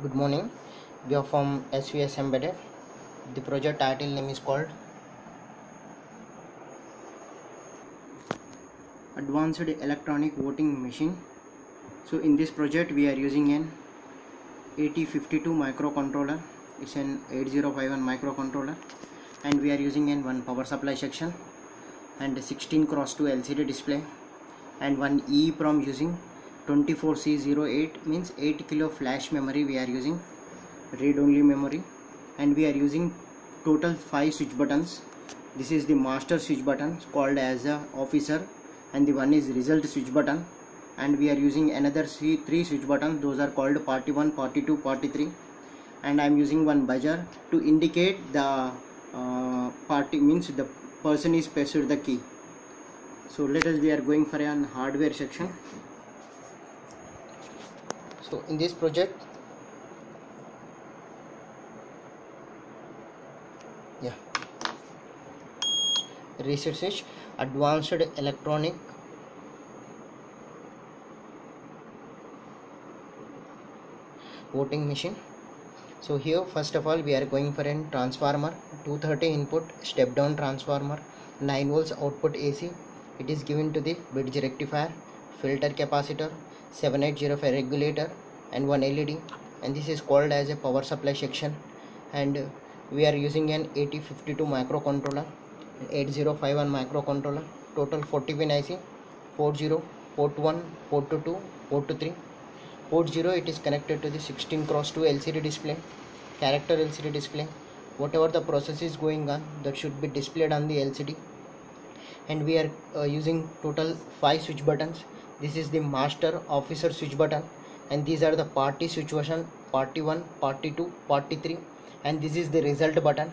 Good morning. We are from SVS Embedded. The project title name is called Advanced Electronic Voting Machine. So in this project we are using an AT52 microcontroller. It's an 8051 microcontroller and we are using an one power supply section and a 16 cross 2 LCD display and one EEPROM using 24C08 means 8 kilo flash memory we are using read only memory and we are using total 5 switch buttons. This is the master switch button called as a officer and the one is result switch button and we are using another three switch buttons those are called party 1 party 2 party 3 and I am using one buzzer to indicate the uh, party means the person is pressed the key. So let us we are going for an hardware section so in this project yeah. Research advanced electronic voting machine. So here first of all we are going for a transformer 230 input step down transformer 9 volts output AC it is given to the bridge rectifier filter capacitor 780 regulator and one LED and this is called as a power supply section. And we are using an AT52 microcontroller 8051 microcontroller total 40 pin IC port 0 port 1 port 2 port 3 port 0 it is connected to the 16 cross 2 LCD display character LCD display. Whatever the process is going on that should be displayed on the LCD and we are uh, using total 5 switch buttons this is the master officer switch button and these are the party switch button party 1 party 2 party 3 and this is the result button.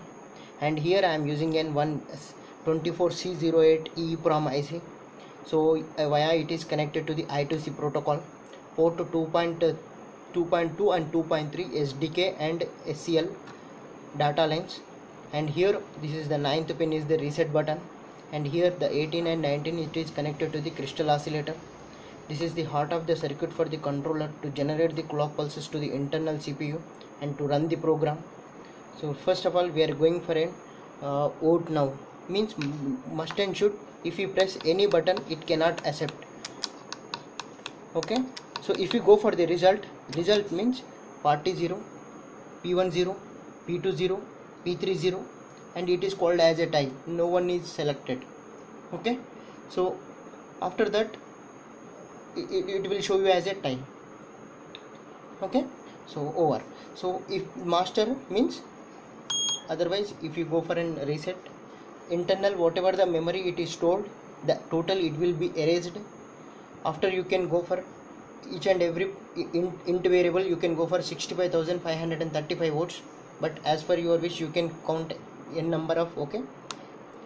And here I am using an 124C08E EEPROM IC so uh, via it is connected to the I2C protocol? Port 2.2 2.2 and 2.3 SDA and SCL data lines. And here this is the ninth pin is the reset button. And here the 18 and 19 it is connected to the crystal oscillator this is the heart of the circuit for the controller to generate the clock pulses to the internal CPU and to run the program. So first of all we are going for a uh, vote now. Means must and should if you press any button it cannot accept. Okay? So if you go for the result result means party 0 p1 0 p2 0 p3 0 and it is called as a tie. No one is selected. Okay? So after that it, it, will show you as a time. Okay? So over. So if master means otherwise if you go for an reset internal whatever the memory it is stored the total it will be erased. After you can go for each and every in, int variable you can go for 65535 votes. But as per your wish you can count n number of okay?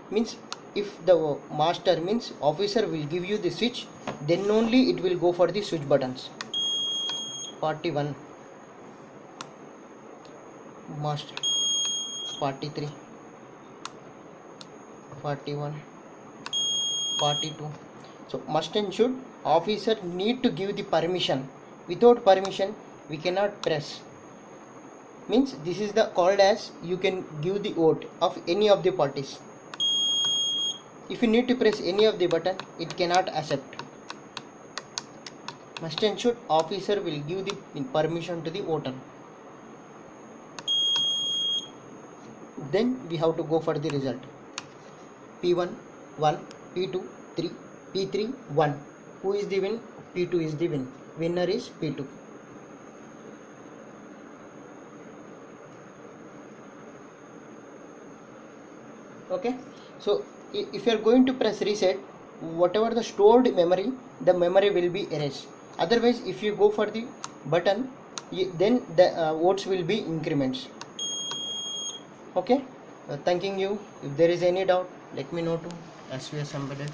Means if the master means officer will give you the switch then only it will go for the switch buttons. Party 1 master. Party 3 party 1 party 2 so must and should officer need to give the permission. Without permission we cannot press. Means this is the called as you can give the vote of any of the parties if you need to press any of the button it cannot accept. Must should officer will give the permission to the voter. Then we have to go for the result. P1 1 p2 3 p3 1 who is the win? P2 is the win. Winner is p2 okay? So if you are going to press reset whatever the stored memory the memory will be erased. Otherwise if you go for the button then the uh, votes will be increments. Okay? Uh, thanking you. If there is any doubt let me know to svs embedded